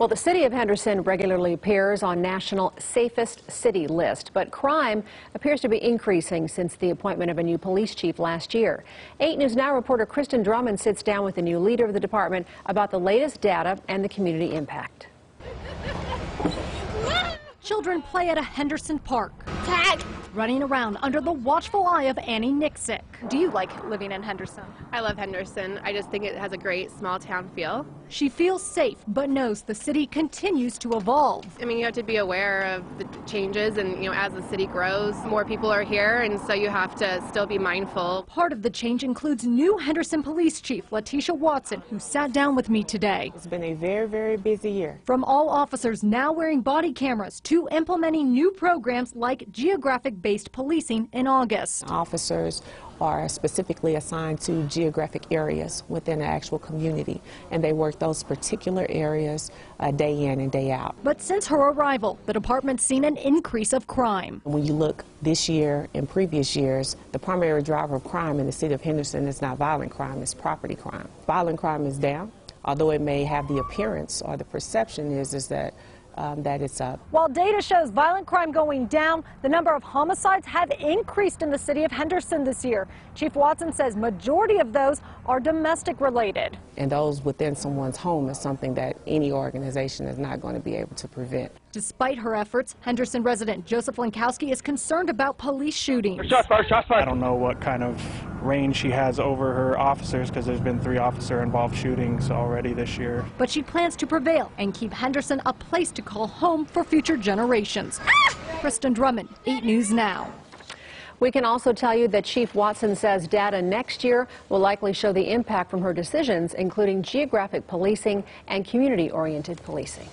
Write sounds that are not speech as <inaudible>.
Well, the city of Henderson regularly appears on national safest city list, but crime appears to be increasing since the appointment of a new police chief last year. 8 News Now reporter Kristen Drummond sits down with the new leader of the department about the latest data and the community impact. <laughs> Children play at a Henderson park, Tag. running around under the watchful eye of Annie Nixick. Do you like living in Henderson? I love Henderson. I just think it has a great small town feel. She feels safe, but knows the city continues to evolve. I mean, you have to be aware of the changes, and you know, as the city grows, more people are here, and so you have to still be mindful. Part of the change includes new Henderson Police Chief LaTesha Watson, who sat down with me today. It's been a very, very busy year. From all officers now wearing body cameras to implementing new programs like geographic-based policing in August. Officers are specifically assigned to geographic areas within the actual community, and they work those particular areas uh, day in and day out. But since her arrival, the department's seen an increase of crime. When you look this year and previous years, the primary driver of crime in the city of Henderson is not violent crime, it's property crime. Violent crime is down, although it may have the appearance or the perception is, is that um, that it's up. While data shows violent crime going down, the number of homicides have increased in the city of Henderson this year. Chief Watson says majority of those are domestic related. And those within someone's home is something that any organization is not going to be able to prevent. Despite her efforts, Henderson resident Joseph Lankowski is concerned about police shootings. Shots fired, shots fired. I don't know what kind of range she has over her officers because there's been three officer involved shootings already this year. But she plans to prevail and keep Henderson a place to call home for future generations. <laughs> Kristen Drummond, 8 News Now. We can also tell you that Chief Watson says data next year will likely show the impact from her decisions, including geographic policing and community-oriented policing.